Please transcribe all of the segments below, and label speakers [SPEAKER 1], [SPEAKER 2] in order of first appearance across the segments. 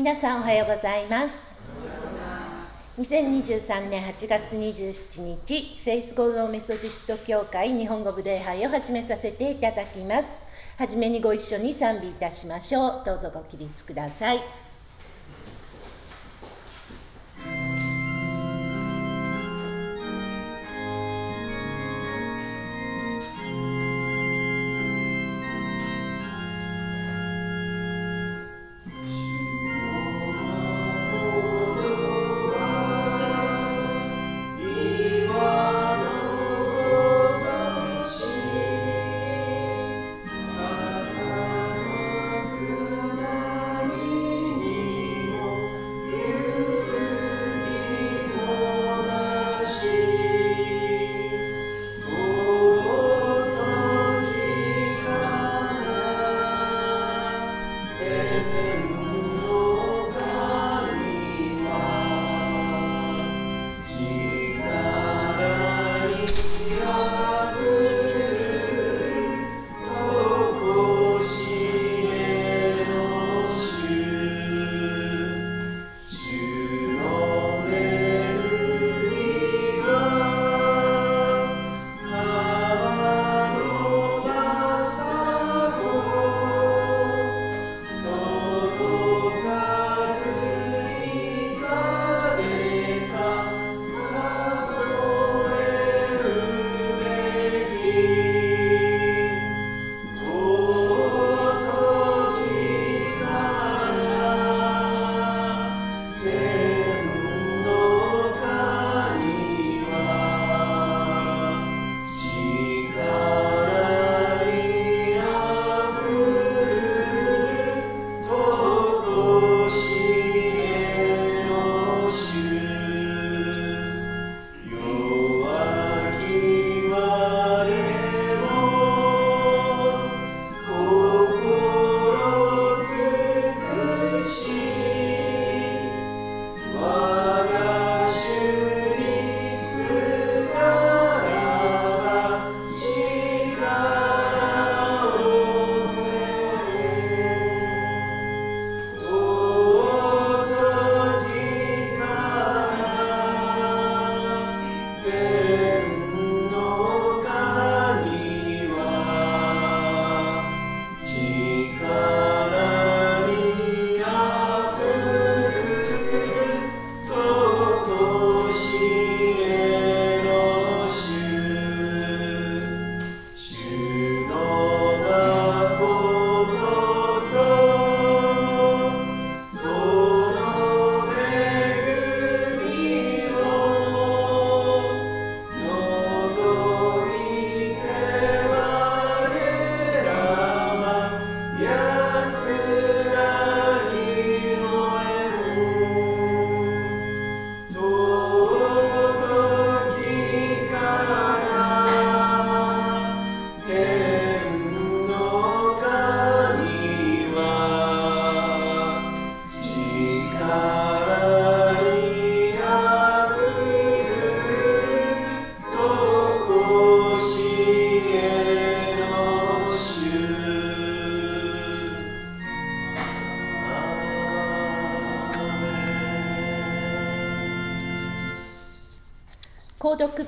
[SPEAKER 1] 皆さんおはようございます。2023年8月27日フェイスゴールドメソジスト協会日本語部礼拝を始めさせていただきます。はじめにご一緒に賛美いたしましょう。どうぞご起立ください。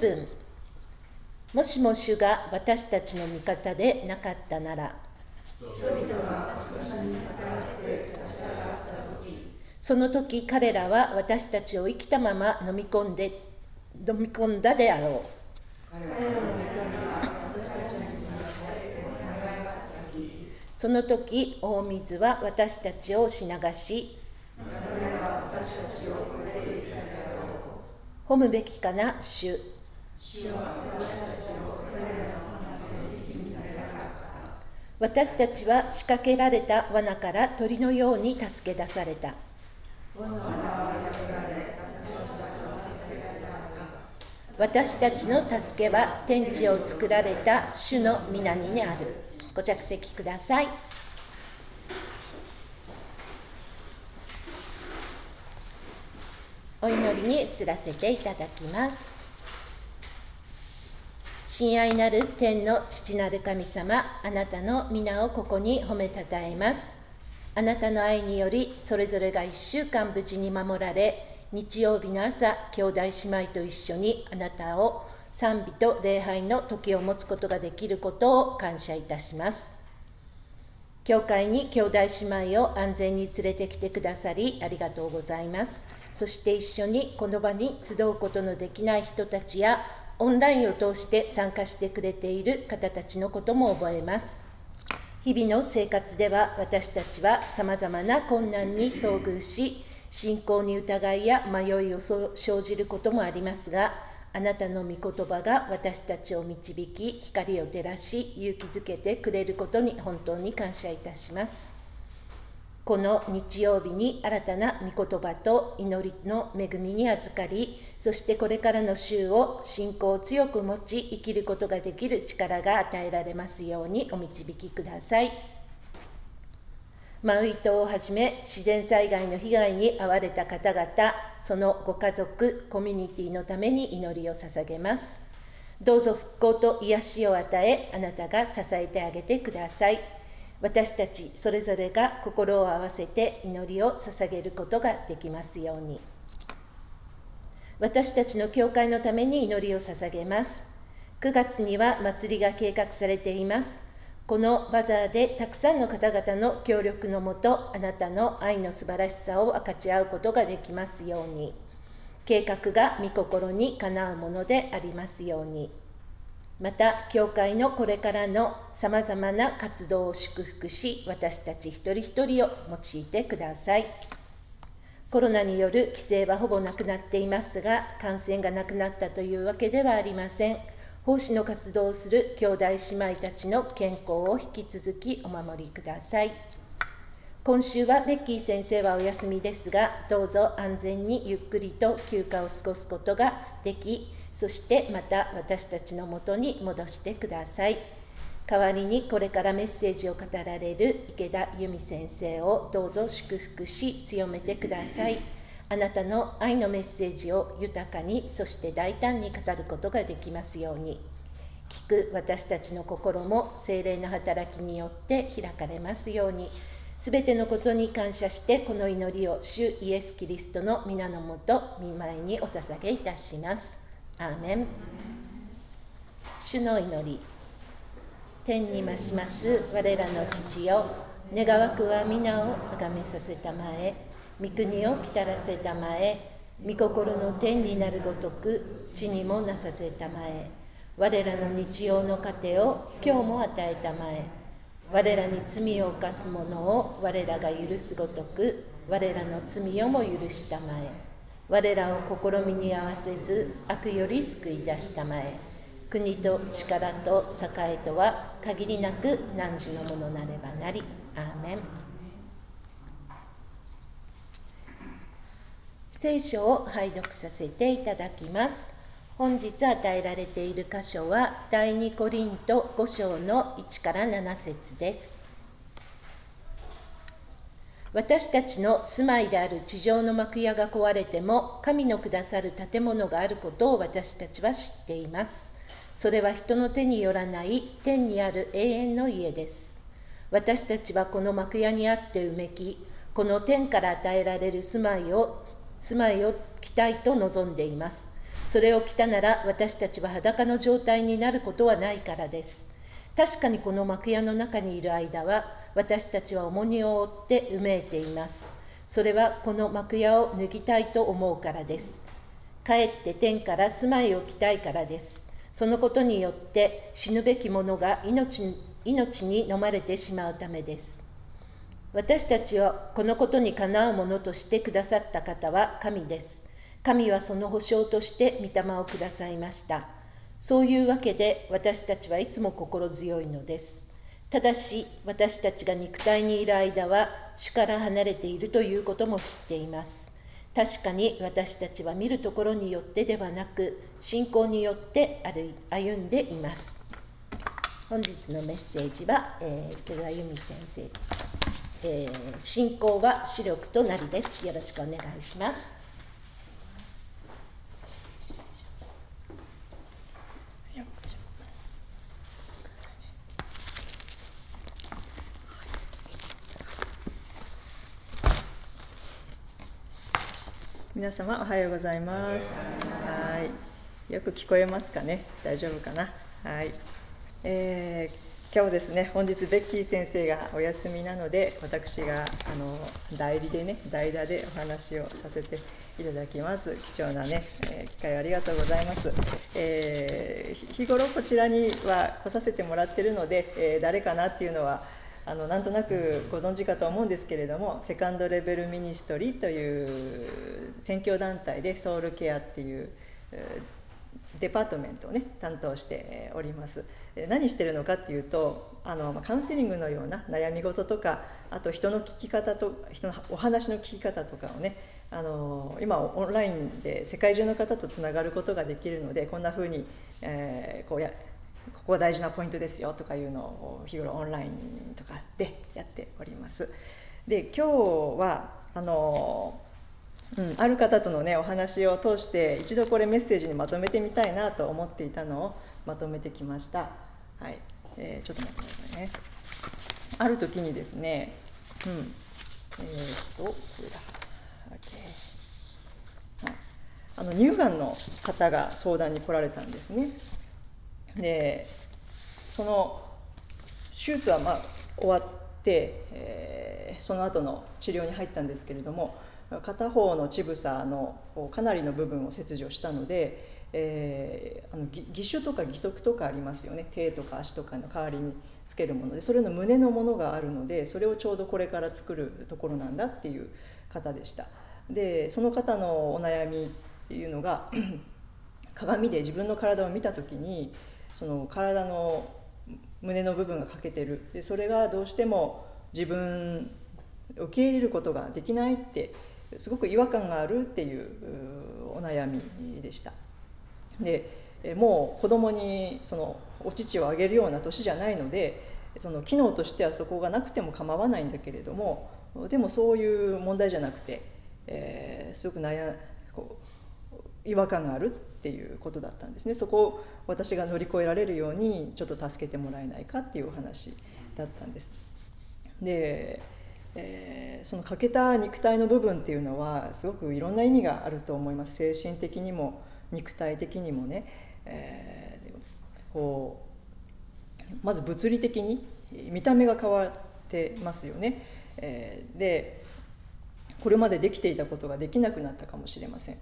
[SPEAKER 1] 購読文もしも主が私たちの味方でなかったならその時彼らは私たちを生きたまま飲み込んで飲み込んだであろう。その時大水は私たちを押し流し褒むべきかな主私たちは仕掛けられた罠から鳥のように助け出された。私たちの助けは天地を作られた主の皆にある。ご着席ください。お祈りに移らせていただきます。親愛なる天の父なる神様あなたの皆をここに褒めたたえます。
[SPEAKER 2] あなたの愛によりそれぞれが1週間無事に守られ日曜日の朝兄弟姉妹と一緒にあなたを賛美と礼拝の時を持つことができることを感謝いたします。教会に兄弟姉妹を安全に連れてきてくださりありがとうございます。そして一緒にこの場に集うことのできない人たちやオンラインを通して参加してくれている方たちのことも覚えます。日々の生活では私たちはさまざまな困難に遭遇し、信仰に疑いや迷いを生じることもありますが、あなたの御言葉が私たちを導き、光を照らし、勇気づけてくれることに本当に感謝いたします。この日曜日に新たな御言葉と祈りの恵みに預かり、そしてこれからの週を信仰を強く持ち、生きることができる力が与えられますようにお導きください。マウイ島をはじめ自然災害の被害に遭われた方々、そのご家族、コミュニティのために祈りを捧げます。どうぞ復興と癒しを与え、あなたが支えてあげてください。私たちそれぞれが心を合わせて祈りを捧げることができますように。私たちの教会のために祈りを捧げます。9月には祭りが計画されています。このバザーでたくさんの方々の協力のもとあなたの愛の素晴らしさを分かち合うことができますように。計画が御心にかなうものでありますように。また教会のこれからのさまざまな活動を祝福し私たち一人一人を用いてください。コロナによる規制はほぼなくなっていますが感染がなくなったというわけではありません。奉仕の活動をする兄弟姉妹たちの健康を引き続きお守りください。今週はベッキー先生はお休みですがどうぞ安全にゆっくりと休暇を過ごすことができそしてまた私たちのもとに戻してください。代わりにこれからメッセージを語られる池田由美先生をどうぞ祝福し強めてください。あなたの愛のメッセージを豊かにそして大胆に語ることができますように。聞く私たちの心も精霊の働きによって開かれますように。すべてのことに感謝してこの祈りを主イエス・キリストの皆のもと見舞いにお捧げいたします。アーメン。主の祈り。天に増します。我らの父よ。願わくは皆を崇めさせたまえ。御国を来たらせたまえ。御心の天になるごとく地にもなさせたまえ。我らの日曜の糧を今日も与えたまえ。我らに罪を犯す者を我らが許すごとく我らの罪をも許したまえ。我らを試みに合わせず悪より救い出したまえ。国と力と栄とは限りなく汝のものなればなり。アーメン。聖書を拝読させていただきます。本日与えられている箇所は第2コリント5章の1から7節です。私たちの住まいである地上の幕屋が壊れても神のくださる建物があることを私たちは知っています。それは人の手によらない天にある永遠の家です。私たちはこの幕屋にあってうめきこの天から与えられる住まいを住まいを着たいと望んでいます。それを着たなら私たちは裸の状態になることはないからです。確かにこの幕屋の中にいる間は私たちは重荷を負ってうめいています。それはこの幕屋を脱ぎたいと思うからです。かえって天から住まいを着たいからです。そのことによって死ぬべき者が命命に飲まれてしまうためです。私たちはこのことにかなうものとしてくださった方は神です。神はその保証として御霊をくださいました。そういうわけで私たちはいつも心強いのです。ただし私たちが肉体にいる間は主から離れているということも知っています。確かに私たちは見るところによってではなく信仰によって歩んでいます。本日のメッセージは、えー、池田由美先生、えー、信仰は視力となりです。よろしくお願いします。
[SPEAKER 3] 皆様おはようございます。はい。よく聞こえますかね？大丈夫かな？はい。えー、今日ですね、本日ベッキー先生がお休みなので、私があの代理でね、代打でお話をさせていただきます。貴重なね、えー、機会をありがとうございます。えー、日頃こちらには来させてもらってるので、え誰かなっていうのは。あのなんとなくご存知かと思うんですけれどもセカンドレベルミニストリーという宣教団体でソウルケアっていうデパートメントをね担当しております。何してるのかっていうとあのカウンセリングのような悩み事とかあと人の聞き方と人のお話の聞き方とかをねあの今オンラインで世界中の方とつながることができるのでこんなふうに、えー、こうやここが大事なポイントですよとかいうのを日頃オンラインとかでやっております。で今日はあの、うん、ある方とのねお話を通して一度これメッセージにまとめてみたいなと思っていたのをまとめてきました。はい、えー、ちょっと待ってくださいね。ある時にですね、うん、えー、っとこれだ。あの乳がんの方が相談に来られたんですね。でその手術はま終わって、えー、その後の治療に入ったんですけれども片方の乳房のかなりの部分を切除したので、えー、あの義手とか義足とかありますよね。手とか足とかの代わりにつけるものでそれの胸のものがあるのでそれをちょうどこれから作るところなんだっていう方でした。でその方のお悩みっていうのが 鏡で自分の体を見た時にその体の胸の部分が欠けてる。でそれがどうしても自分受け入れることができないってすごく違和感があるっていうお悩みでした。でもう子供にそのお乳をあげるような年じゃないのでその機能としてはそこがなくても構わないんだけれどもでもそういう問題じゃなくて、えー、すごく悩こう違和感がある。っていうことだったんですねそこを私が乗り越えられるようにちょっと助けてもらえないかっていうお話だったんです。で、えー、その欠けた肉体の部分っていうのはすごくいろんな意味があると思います精神的にも肉体的にもね、えー、こうまず物理的に見た目が変わってますよね。えー、でこれまでできていたことができなくなったかもしれません。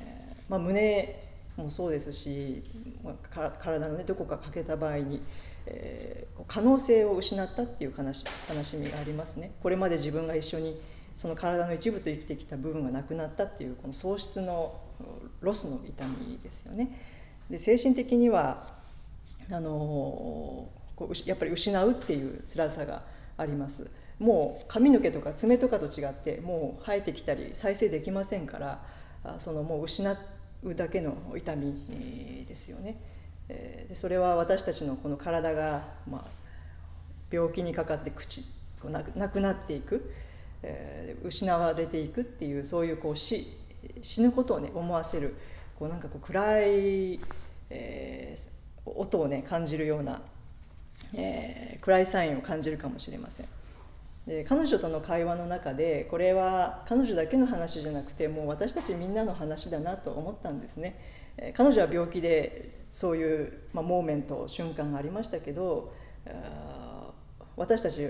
[SPEAKER 3] えーまあ、胸もそうですし、まあ、体の、ね、どこか欠けた場合に、えー、可能性を失ったっていう悲し悲しみがありますねこれまで自分が一緒にその体の一部と生きてきた部分がなくなったっていうこの喪失のロスの痛みですよね。で精神的にはあのこうやっぱり失うっていう辛さがあります。もう髪の毛とか爪とかと違ってもう生えてきたり再生できませんからそのもう失っうだけの痛みですよね。でそれは私たちのこの体が、ま、病気にかかって口こうなくなっていく、え、失われていくっていうそういうこう死死ぬことをね思わせるこうなんかこう暗い、えー、音をね感じるような、えー、暗いサインを感じるかもしれません。で彼女との会話の中でこれは彼女だけの話じゃなくてもう私たちみんなの話だなと思ったんですね。彼女は病気でそういう、まあ、モーメント瞬間がありましたけど私たち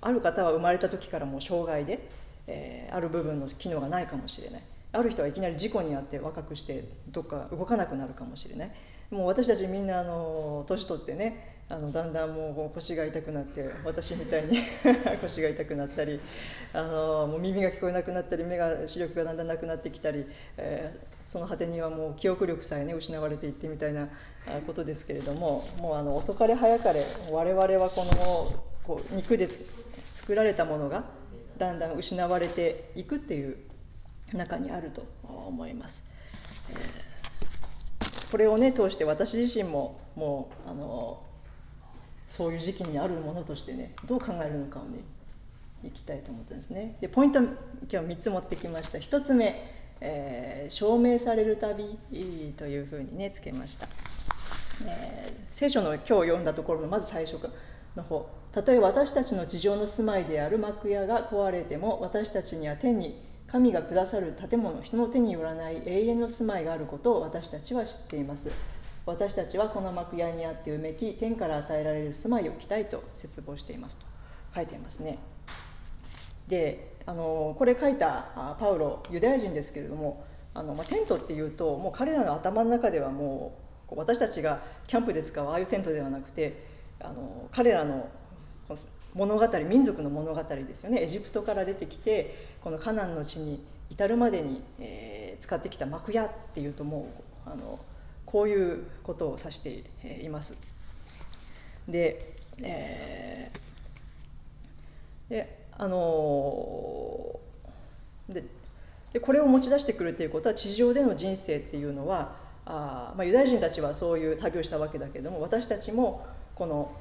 [SPEAKER 3] ある方は生まれた時からもう障害で、えー、ある部分の機能がないかもしれないある人はいきなり事故に遭って若くしてどっか動かなくなるかもしれないもう私たちみんなあの年取ってねあのだんだんもう腰が痛くなって私みたいに 腰が痛くなったりあのもう耳が聞こえなくなったり目が視力がだんだんなくなってきたり、えー、その果てにはもう記憶力さえね失われていってみたいなことですけれどももうあの遅かれ早かれ我々はこのこう肉で作られたものがだんだん失われていくっていう中にあると思います。えー、これをね通して私自身ももうあのそういう時期にあるものとしてねどう考えるのかをねいきたいと思ったんですね。でポイント今日3つ持ってきました。1つ目、えー、証明される旅というふうにねつけました、えー、聖書の今日読んだところのまず最初の方。たとえ私たちの地上の住まいである幕屋が壊れても私たちには天に神がくださる建物人の手によらない永遠の住まいがあることを私たちは知っています。私たちはこの幕屋にあってうめき天から与えられる住まいを着たいと切望していますと。書いていますね。であのこれ書いたパウロユダヤ人ですけれどもあの、まあ、テントっていうともう彼らの頭の中ではもう私たちがキャンプで使うああいうテントではなくてあの彼らの物語民族の物語ですよね。エジプトから出てきてこのカナンの地に至るまでに、えー、使ってきた幕屋っていうともうあのこういうことを指しています。で,、えー、であのででこれを持ち出してくるということは地上での人生っていうのはあ、まあ、ユダヤ人たちはそういう旅をしたわけだけども私たちもこの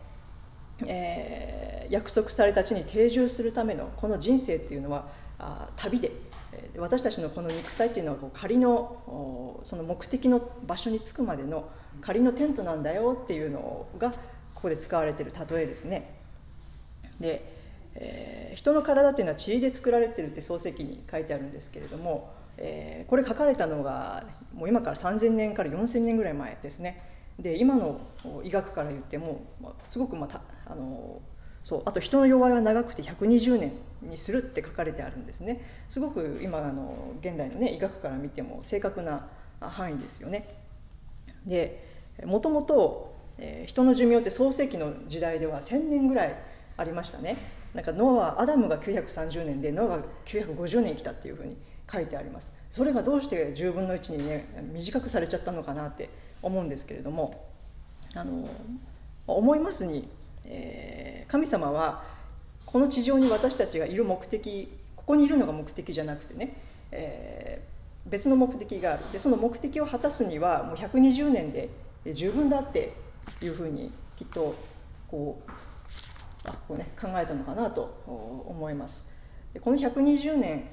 [SPEAKER 3] えー、約束された地に定住するためのこの人生っていうのはあ旅で私たちのこの肉体っていうのはこう仮のその目的の場所に着くまでの仮のテントなんだよっていうのがここで使われてる例えですね。で、えー、人の体っていうのは塵で作られてるって漱石に書いてあるんですけれども、えー、これ書かれたのがもう今から3,000年から4,000年ぐらい前ですね。で今の医学から言っても、すごくまたあのそうあと人の弱いは長くて120年にするって書かれてあるんですねすごく今あの現代の、ね、医学から見ても正確な範囲ですよね。でもともと人の寿命って創世紀の時代では1,000年ぐらいありましたね。なんかノアはアダムが930年でノアが950年生きたっていうふうに書いてあります。それがどうして10分の1にね短くされちゃったのかなって思うんですけれどもあの思いますに、えー、神様はこの地上に私たちがいる目的ここにいるのが目的じゃなくてね、えー、別の目的があるでその目的を果たすにはもう120年で十分だっていうふうにきっとこうあこう、ね、考えたのかなと思います。でこの120年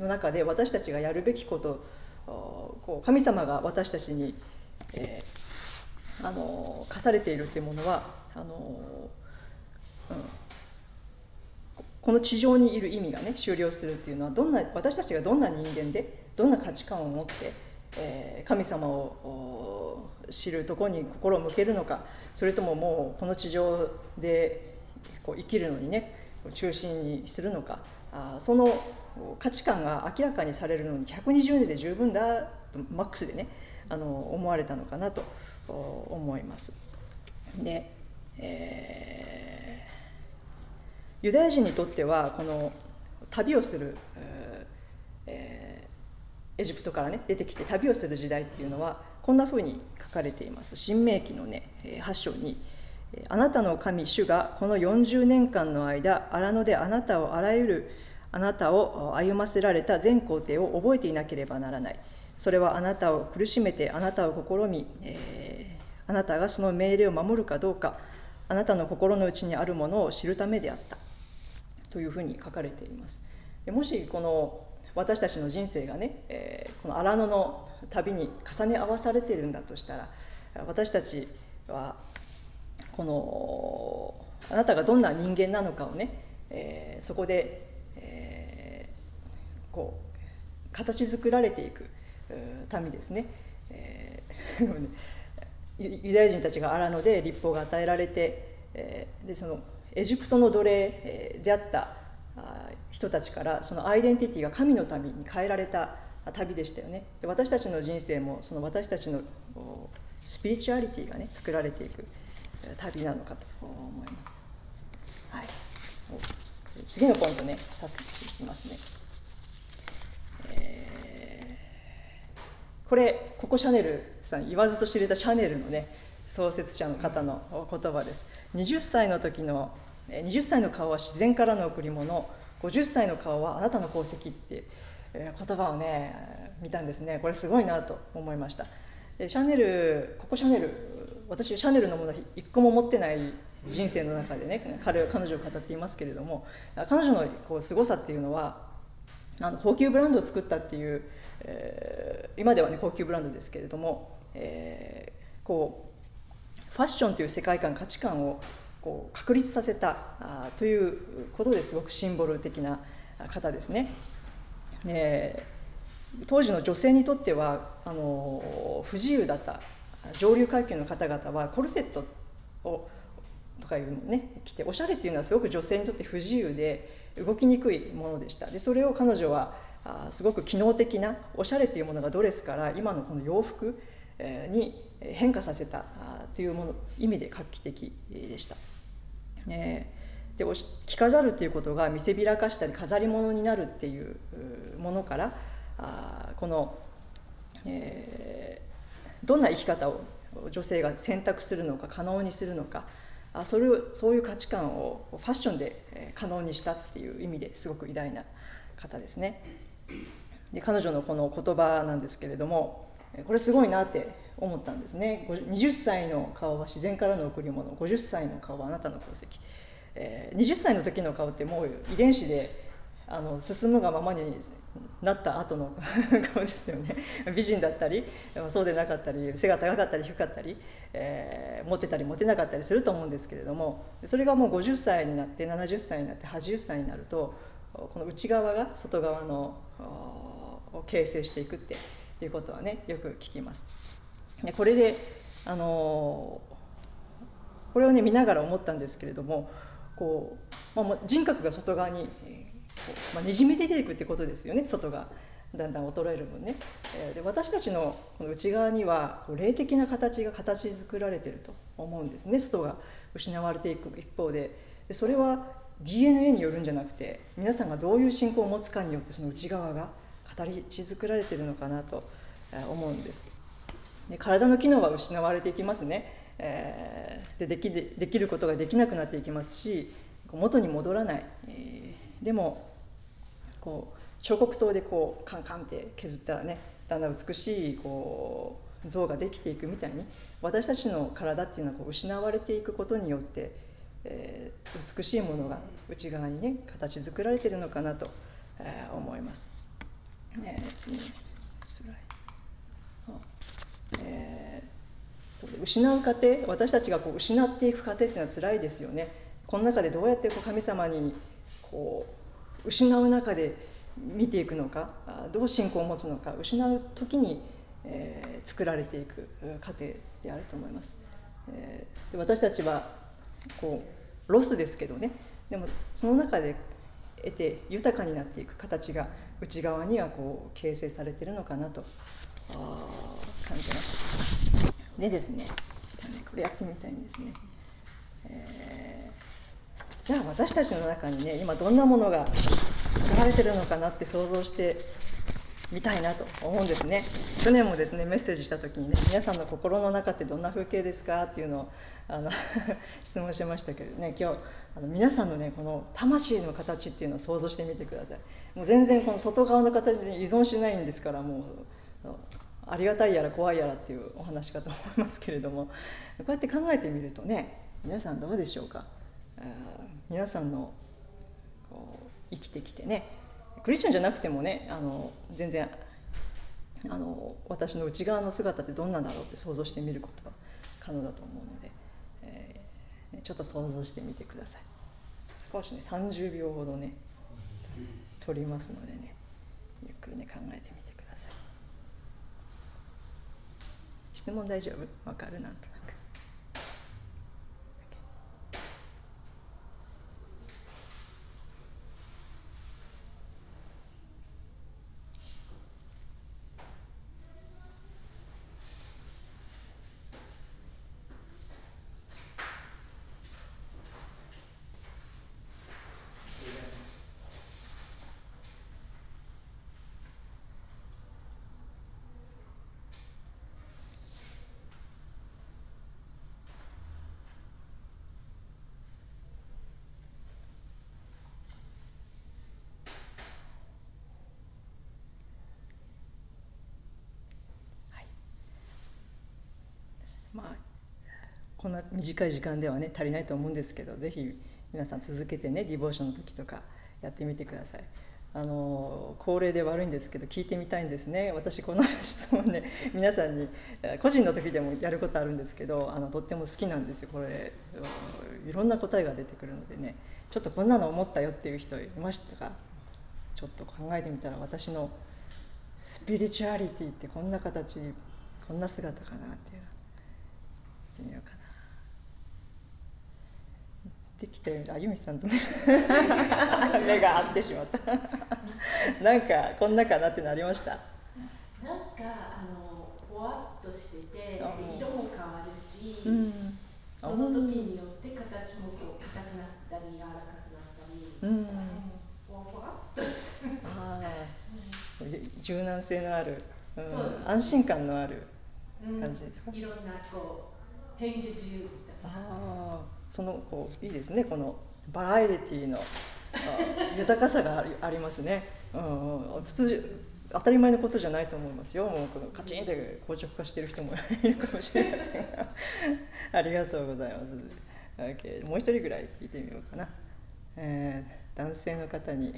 [SPEAKER 3] の中で私たちがやるべきことこう神様が私たちにえー、あの課されているっていうものはあの、この地上にいる意味がね終了するっていうのはどんな私たちがどんな人間でどんな価値観を持って、えー、神様を知るところに心を向けるのかそれとももうこの地上でこう生きるのにね中心にするのかあその価値観が明らかにされるのに120年で十分だとマックスでねあの思われたのかなと思います。で、えー、ユダヤ人にとってはこの旅をする、えー、エジプトからね出てきて旅をする時代っていうのはこんなふうに書かれています。新明記のね8章に「あなたの神主がこの40年間の間荒野であなたをあらゆるあなたを歩ませられた全工程を覚えていなければならない」それはあなたを苦しめてあなたを試み、えー、あなたがその命令を守るかどうかあなたの心の内にあるものを知るためであったというふうに書かれています。でもしこの私たちの人生がね、え、この荒野の旅に重ね合わされているんだとしたら私たちはこのあなたがどんな人間なのかをね、え、そこで、え、こう形作られていく民ですね、えー、ユダヤ人たちが荒野で立法が与えられて、えー、でそのエジプトの奴隷であった人たちからそのアイデンティティが神の民に変えられた旅でしたよね。で私たちの人生もその私たちのスピリチュアリティがね作られていく旅なのかと思います、はい、次のポイントねさせていきますね、えーこれココ・シャネルさん言わずと知れたシャネルのね創設者の方の言葉です。20歳の時の20歳の顔は自然からの贈り物。50歳の顔はあなたの功績って言葉をね見たんですね。これすごいなと思いました。シャネルここシャネル私シャネルのもの一個も持ってない人生の中でね彼彼女を語っていますけれども彼女のこう凄さっていうのはあの高級ブランドを作ったっていうえー、今ではね高級ブランドですけれども、えー、こうファッションという世界観価値観をこう確立させたあということですごくシンボル的な方ですね。で当時の女性にとってはあの不自由だった上流階級の方々はコルセットをとかいうのね着ておしゃれっていうのはすごく女性にとって不自由で動きにくいものでしたでそれを彼女はあすごく機能的なおしゃれというものがドレスから今のこの洋服に変化させたというもの意味で画期的でした。えで着飾るっていうことが見せびらかしたり飾り物になるっていうものからあこの、えー、どんな生き方を女性が選択するのか可能にするのかあそれをそういう価値観をファッションで可能にしたっていう意味ですごく偉大な方ですね。で彼女のこの言葉なんですけれどもこれすごいなって思ったんですね。20歳の顔は自然からの贈り物。50歳の顔はあなたの功績、えー、20歳の時の顔ってもう遺伝子であの進むがままになった後の 顔ですよね。美人だったりそうでなかったり背が高かったり低かったり、えー、モテたりモテなかったりすると思うんですけれどもそれがもう50歳になって70歳になって80歳になるとこの内側が外側の形成していくってていうことはねよく聞きます。でこれであのこれをね見ながら思ったんですけれどもこう、まあ、人格が外側にまあ、にじみ出ていくってことですよね外がだんだん衰える分ね。で私たちのこの内側には霊的な形が形作られてると思うんですね外が失われていく一方ででそれは DNA によるんじゃなくて皆さんがどういう信仰を持つかによってその内側が形作られてるのかなと思うんです。で体の機能は失われていきますね。えー、でできできることができなくなっていきますし元に戻らない、えー、でもこう彫刻刀でこうカンカンって削ったらねだんだん美しいこう像ができていくみたいに私たちの体っていうのはこう失われていくことによって、えー、美しいものが内側にね形作られてるのかなと、えー、思います。えー、次スライえー、そう失う過程私たちがこう失っていく過程っていうのは辛いですよね。この中でどうやってこう神様にこう失う中で見ていくのかどう信仰を持つのか失う時に、えー、作られていく過程であると思います。えー、で私たちはこうロスですけどねでもその中で得て豊かになっていく形が内側にはこう形成されてるのかなと感じます。でですねこれやってみたいんですね。えー、じゃあ私たちの中にね今どんなものが使われてるのかなって想像してみたいなと思うんですね去年もですねメッセージした時にね皆さんの心の中ってどんな風景ですかっていうのをあの 質問しましたけどね今日あの皆さんのねこの魂の形っていうのを想像してみてください。もう全然この外側の形に依存しないんですからもうありがたいやら怖いやらっていうお話かと思いますけれども。こうやって考えてみるとね皆さんどうでしょうか？皆さんのこう生きてきてねクリスチャンじゃなくてもねあの全然あの私の内側の姿ってどんなんだろうって想像してみることは可能だと思うので、ちょっと想像してみてください。少しね30秒ほどね取りますのでねゆっくりね考えてみてください。質問大丈夫？わかる？なんとまあこんな短い時間ではね足りないと思うんですけど是非皆さん続けてねディボーションの時とかやってみてください。あの恒例で悪いんですけど聞いてみたいんですね。私この質問ね 皆さんに個人の時でもやることあるんですけどあのとっても好きなんですよ。これいろんな答えが出てくるのでね。ちょっとこんなの思ったよっていう人いましたか？ちょっと考えてみたら私のスピリチュアリティってこんな形こんな姿かなっていうってみようかな。できたようにあゆみさんとね 目が合ってしまった。なんかこんなかなってなりました？
[SPEAKER 2] なんかあのぼわっとしてて色も変わるし、
[SPEAKER 3] うん、
[SPEAKER 2] その時によって形もこう硬くなったり柔らかくなったり、うん、ぼわっとしてあ
[SPEAKER 3] 柔軟性のある、うん、安心感のある感じですか、
[SPEAKER 2] いろんなこう変化自由みたいな。あ
[SPEAKER 3] そのこういいですねこのバラエティーの豊かさがありますね、うん、普通当たり前のことじゃないと思いますよ。もうこのカチンって硬直化してる人もいるかもしれませんが。ありがとうございます、okay、もう一人ぐらい聞いてみようかな、えー、男性の方に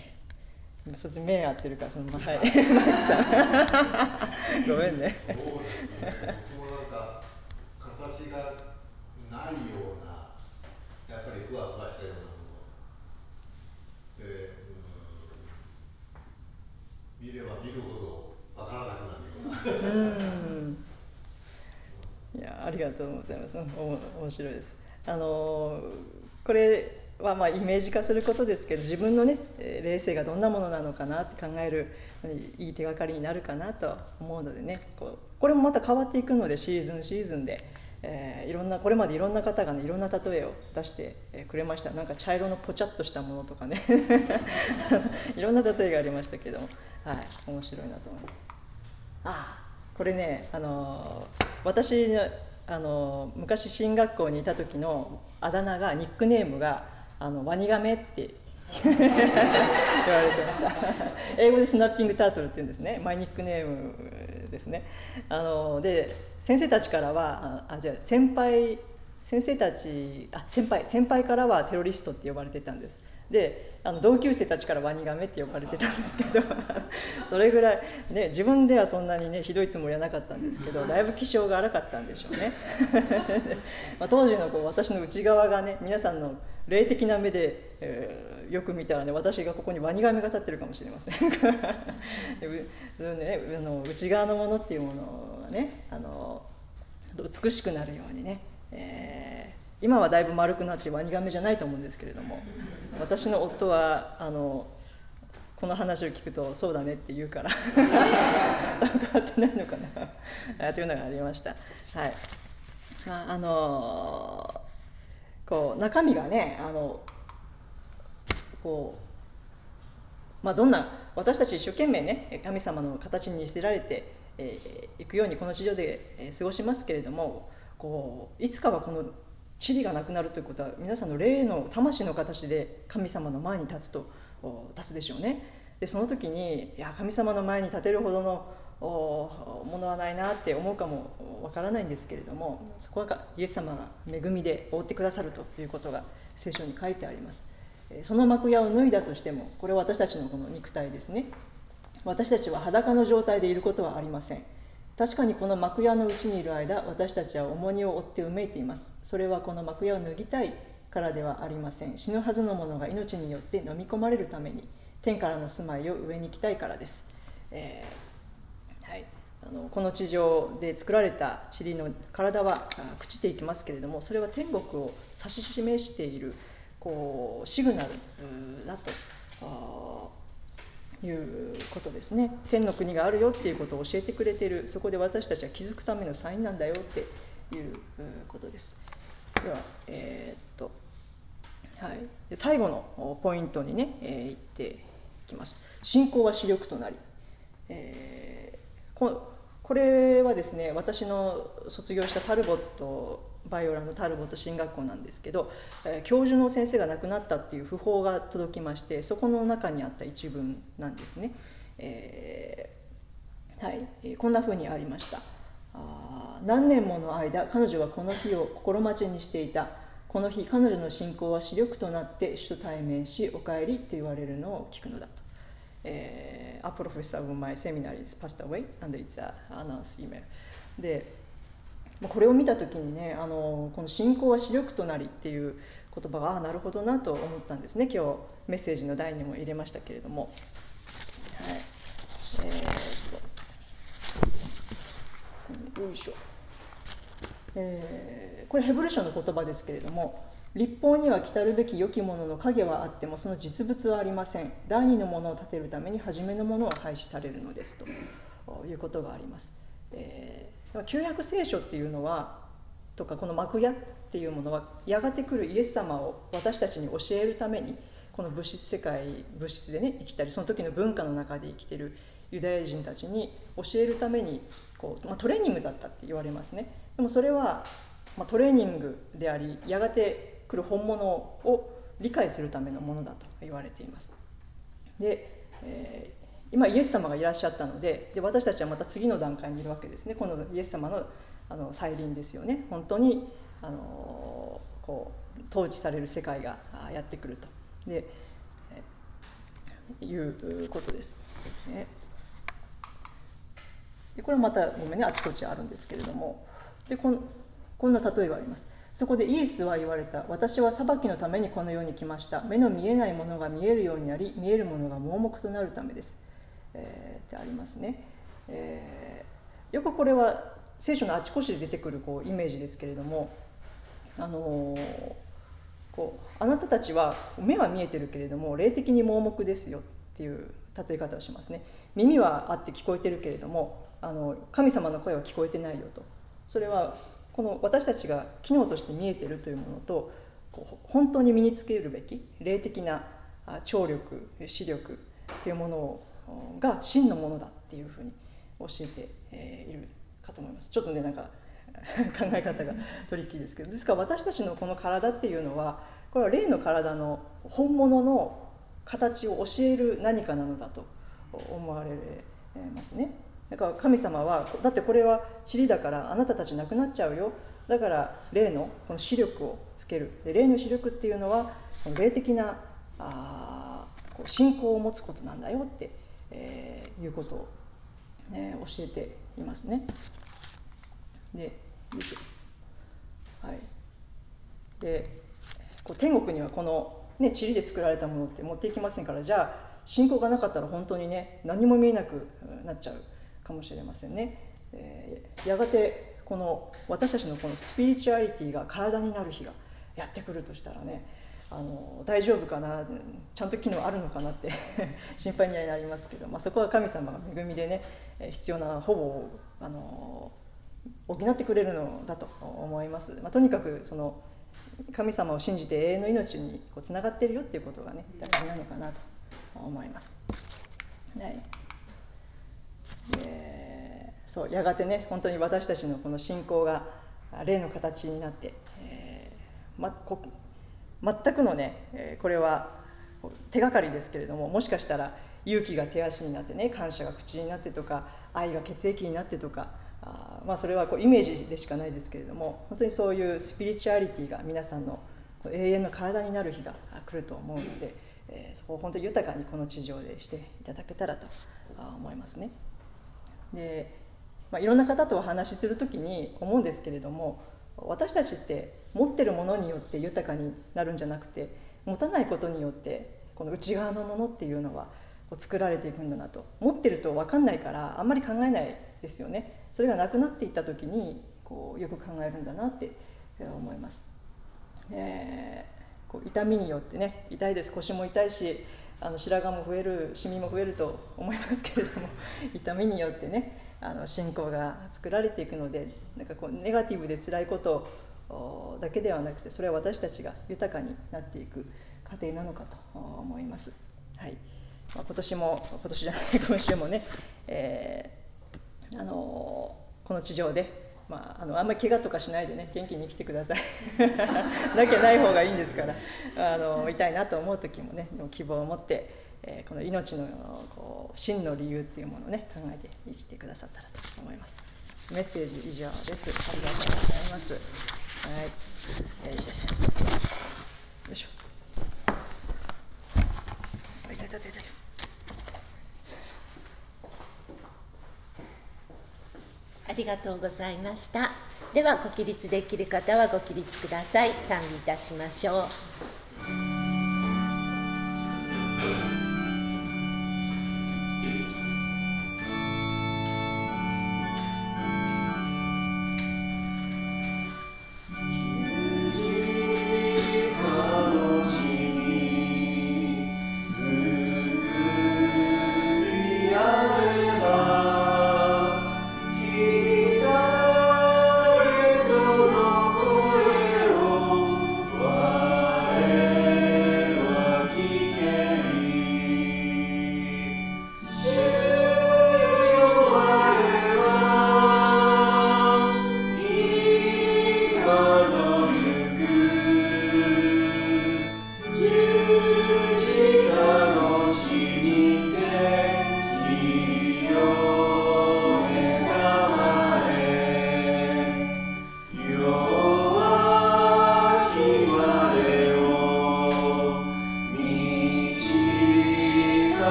[SPEAKER 3] 今そっち目合ってるからそのままはい。マイクさん。ごめんね。
[SPEAKER 4] そうですね。僕もなんか形がないようなやっぱりふわふわしたようなもので、うん、見れば見るほどわからなくなるような。
[SPEAKER 3] いやありがとうございます。お面白いです。あのこれはまあイメージ化することですけど自分のね霊性がどんなものなのかなって考えるいい手がかりになるかなと思うのでねこうこれもまた変わっていくのでシーズンシーズンで、えー、いろんなこれまでいろんな方がねいろんな例えを出してくれました。なんか茶色のぽちゃっとしたものとかね。いろんな例えがありましたけども。はい。面白いなと思います。あこれねあの私あの昔進学校にいた時のあだ名がニックネームがあのワニガメって 言われてました。英語でスナッピングタートルって言うんですね。マイニックネームですね。あので先生たちからはあじゃあ先輩先生たちあ先輩先輩からはテロリストって呼ばれてたんですであの同級生たちからワニガメって呼ばれてたんですけど それぐらい、ね、自分ではそんなにねひどいつもりはなかったんですけどだいぶ気性が荒かったんでしょうね。まあ当時のこう私の内側がね皆さんの霊的な目で、えー、よく見たらね私がここにワニガメが立ってるかもしれません。ね、あの内側のものっていうものがねあの美しくなるようにね、えー、今はだいぶ丸くなってワニガメじゃないと思うんですけれども私の夫はあのこの話を聞くとそうだねって言うから変わってないのかなというのがありました。はいまああのこう中身がねあのこうまあどんな私たち一生懸命ね神様の形に似せられてい、えー、くようにこの地上で、過ごしますけれどもこういつかはこの塵がなくなるということは皆さんの霊の魂の形で神様の前に立つと立つでしょうね。でその時にいや神様の前に立てるほどのものはないなって思うかもわからないんですけれどもそこはイエス様が恵みで覆ってくださるということが聖書に書いてあります。その幕屋を脱いだとしてもこれは私たちのこの肉体ですね。私たちは裸の状態でいることはありません。確かにこの幕屋のうちにいる間私たちは重荷を負ってうめいています。それはこの幕屋を脱ぎたいからではありません。死ぬはずのものが命によって飲み込まれるために天からの住まいを上に行きたいからです、えーあのこの地上で作られた塵の体は朽ちていきますけれどもそれは天国を指し示しているこうシグナルだということですね。天の国があるよっていうことを教えてくれてる。そこで私たちは気づくためのサインなんだよっていうことです。ではえー、っとはい。で最後のポイントにね、えー、いっていきます。信仰は視力となり、えー、ここれはですね私の卒業したタルボットバイオラのタルボット進学校なんですけど、えー、教授の先生が亡くなったっていう訃報が届きましてそこの中にあった一文なんですね、えー、はい、えー、こんなふうにありました。あ何年もの間彼女はこの日を心待ちにしていた。この日彼女の信仰は視力となって主と対面しお帰りと言われるのを聞くのだと。a professor of my seminary is passed away and it's a announced email でこれを見た時にねあのこの「信仰は視力となり」っていう言葉がああなるほどなと思ったんですね。今日メッセージの題にも入れましたけれども。はい。えー、よいしょ、えー、これヘブル書の言葉ですけれども立法には来たるべき良きものの影はあってもその実物はありません。第二のものを立てるために初めのものは廃止されるのです。ということがあります、えー、旧約聖書っていうのはとかこの幕屋っていうものはやがて来るイエス様を私たちに教えるためにこの物質世界物質でね生きたりその時の文化の中で生きてるユダヤ人たちに教えるためにこう、まあ、トレーニングだったって言われますねでもそれは、まあ、トレーニングでありやがて来る本物を理解するためのものだと言われています。で、えー、今イエス様がいらっしゃったのでで私たちはまた次の段階にいるわけですねこのイエス様のあの再臨ですよね本当にあのこう統治される世界がやってくるとで、いうことです。ね、でこれはまたごめんねあちこちあるんですけれどもでこんこんな例えがあります。そこでイエスは言われた。私は裁きのためにこの世に来ました。目の見えないものが見えるようになり、見えるものが盲目となるためです。えー、ってありますね。えー、よくこれは聖書のあちこちで出てくるこうイメージですけれども、あのー、こうあなたたちは目は見えてるけれども霊的に盲目ですよっていう例え方をしますね。耳はあって聞こえてるけれどもあの神様の声は聞こえてないよと。それはこの私たちが機能として見えてるというものと本当に身につけるべき霊的な聴力視力というものをが真のものだっていうふうに教えているかと思います。ちょっとねなんか 考え方がトリッキーですけど。ですから私たちのこの体っていうのはこれは霊の体の本物の形を教える何かなのだと思われますね。だから神様はだってこれは塵だからあなたたちなくなっちゃうよ。だから霊のこの視力をつける。で霊の視力っていうのは霊的なあこう信仰を持つことなんだよって、えー、いうことを、ね、教えていますね。でよいしょ。はい、でこう天国にはこの、ね、塵で作られたものって持っていきませんからじゃあ信仰がなかったら本当にね何も見えなくなっちゃう。かもしれませんね。えー、やがてこの私たちのこのスピリチュアリティが体になる日がやってくるとしたらねあの大丈夫かなちゃんと機能あるのかなって 心配にはなりますけど、まあ、そこは神様が恵みでね必要なほぼあの補ってくれるのだと思います、まあ、とにかくその神様を信じて永遠の命にこうつながってるよっていうことがね大事なのかなと思います。はいえー、そうやがてね本当に私たちのこの信仰が霊の形になって、えーま、こ全くのね、えこれは手がかりですけれどももしかしたら勇気が手足になってね感謝が口になってとか愛が血液になってとかあまあそれはこうイメージでしかないですけれども本当にそういうスピリチュアリティが皆さんの永遠の体になる日が来ると思うので、えー、そこを本当に豊かにこの地上でしていただけたらと思いますね。で、まあ、いろんな方とお話しする時に思うんですけれども私たちって持ってるものによって豊かになるんじゃなくて持たないことによってこの内側のものっていうのはこう作られていくんだなと。持ってると分かんないからあんまり考えないですよね。それがなくなっていった時にこうよく考えるんだなって思います、えー、こう痛みによってね痛いです。腰も痛いしあの白髪も増えるシミも増えると思いますけれども 痛みによってねあの信仰が作られていくのでなんかこうネガティブで辛いことだけではなくてそれは私たちが豊かになっていく過程なのかと思います。はいまあ、今年も今年じゃない 今週もね、えー、あのこの地上でまあ、あのあんまり怪我とかしないでね元気に生きてくださいなきゃない方がいいんですからあの痛いなと思う時もねでも希望を持って、えー、この命のこう真の理由っていうものをね考えて生きてくださったらと思いますメッセージ以上ですありがとうございますはい、よいしょよいしょいたいたいたいた
[SPEAKER 2] ありがとうございました。では、ご起立できる方はご起立ください。賛美いたしましょう。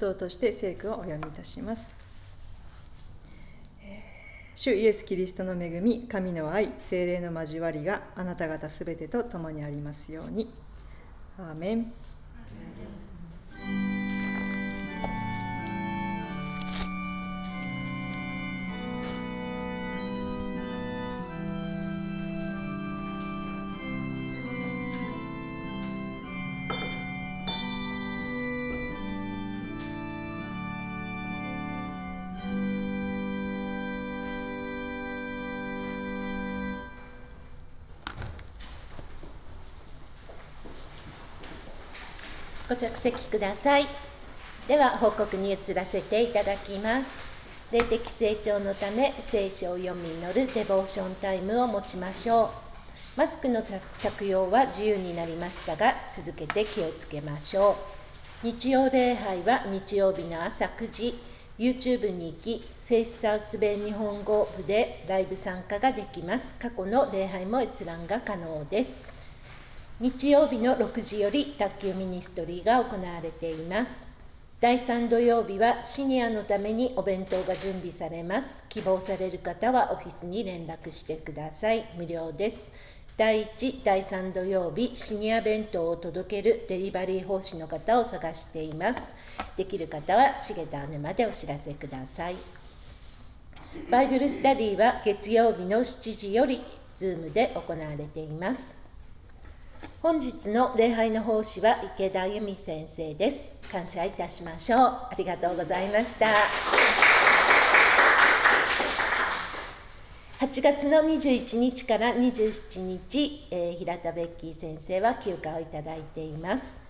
[SPEAKER 3] 頭として聖句をお読みいたします。主イエス・キリストの恵み、神の愛、精霊の交わりがあなた方すべてと共にありますように。アーメン
[SPEAKER 2] 着席ください。では報告に移らせていただきます。霊的成長のため聖書を読み祈るデボーションタイムを持ちましょう。マスクの着用は自由になりましたが続けて気をつけましょう。日曜礼拝は日曜日の朝9時。YouTube に行きフェイスサウスベイ日本語部でライブ参加ができます。過去の礼拝も閲覧が可能です。日曜日の6時より卓球 ministry が行われています。第3土曜日はシニアのためにお弁当が準備されます。希望される方はオフィスに連絡してください。無料です。第1、第3土曜日、シニア弁当を届けるデリバリー奉仕の方を探しています。できる方は重田姉までお知らせください。 Bible study は月曜日の7時より、Zoom で行われています。本日の礼拝の奉仕は池田由美先生です。感謝いたしましょう。ありがとうございました。8月の21日から27日、えー、平田ベッキー先生は休暇をいただいています。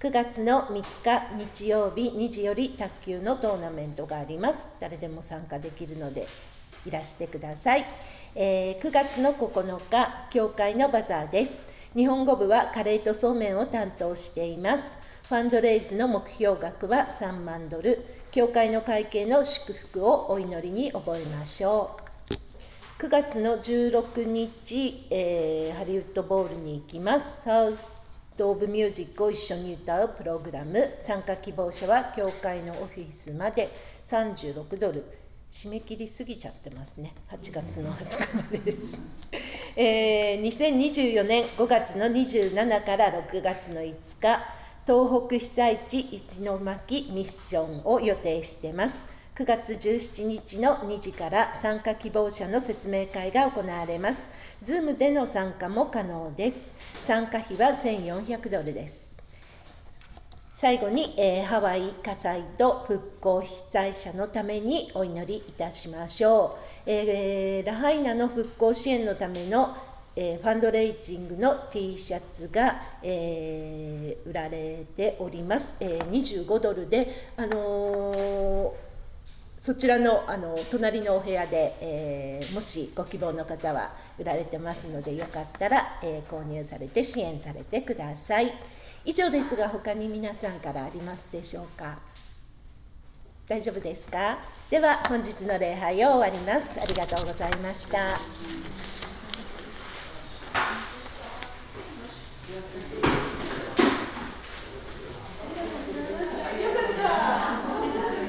[SPEAKER 2] 9月の3日日曜日2時より卓球のトーナメントがあります。誰でも参加できるのでいらしてください。えー、9月の9日、教会のバザーです。日本語部はカレーとそうめんを担当しています。ファンドレイズの目標額は3万ドル。教会の会計の祝福をお祈りに覚えましょう。9月の16日、えー、ハリウッドボールに行きます。サウスド・オブ・ミュージックを一緒に歌うプログラム。参加希望者は教会のオフィスまで36ドル。締め切りすぎちゃってますね。8月の20日までです。えー、2024年5月の27から6月の5日、東北被災地一巻ミッションを予定しています。9月17日の2時から参加希望者の説明会が行われます。Zoom での参加も可能です。参加費は1400ドルです。最後に、えー、ハワイ火災と復興被災者のためにお祈りいたしましょう。えー、ラハイナの復興支援のための、えー、ファンドレイジングの T シャツが、えー、売られております。え25ドルで、あのそちらのあの隣のお部屋で、えもしご希望の方は売られてますのでよかったら、え購入されて支援されてください。以上ですが他に皆さんからありますでしょうか？大丈夫ですか？では本日の礼拝を終わります。ありがとうございました。